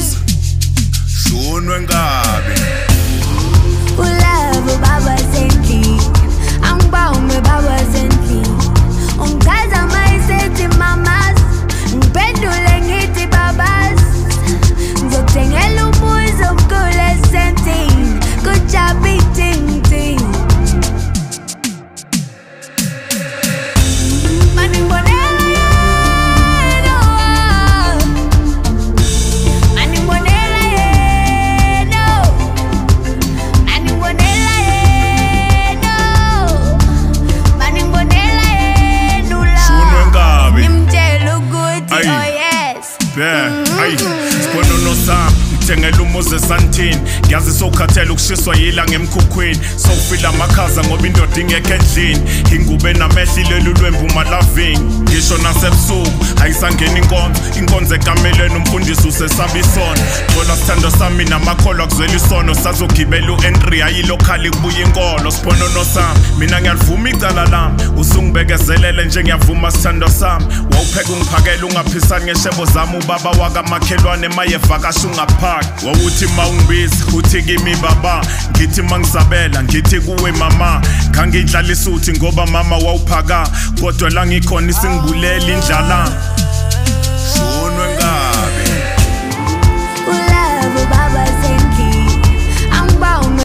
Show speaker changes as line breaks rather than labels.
buza shunwe ngabe be ayi sibonono sami ngithengela umuzi esantini. Ngiyazi sowukhathela ukushiswa yilanga emkhukhwini. Sowufila amakhaza ngoba indoda ingekho endlini ingube namehla ilelu lwembu malavini ngisho nasebusuku ayisangena inkonzo inkonzo ekamelweni umfundisi usesaba isono thola sithando sami namakholwa kuzwela isono sazogibela u-entry ayilokhali kubuya inkolo. Sibonono sami mina ngiyalivuma icala lami. Usungibekezelele nje ngiyavuma sithando sami. Wawupheka ungiphakela ungaphisani ngeshebo zami. Ubaba wakamakhelwane mayevakasha ungaphaki. Wawuthi ma ungibiza uthi kimi baba ngithi ma ngizabela ngithi kuwe mama khangidlalisa uthi ngoba mama wawuphaka kodwa la ngikhona isingibuleli indlala.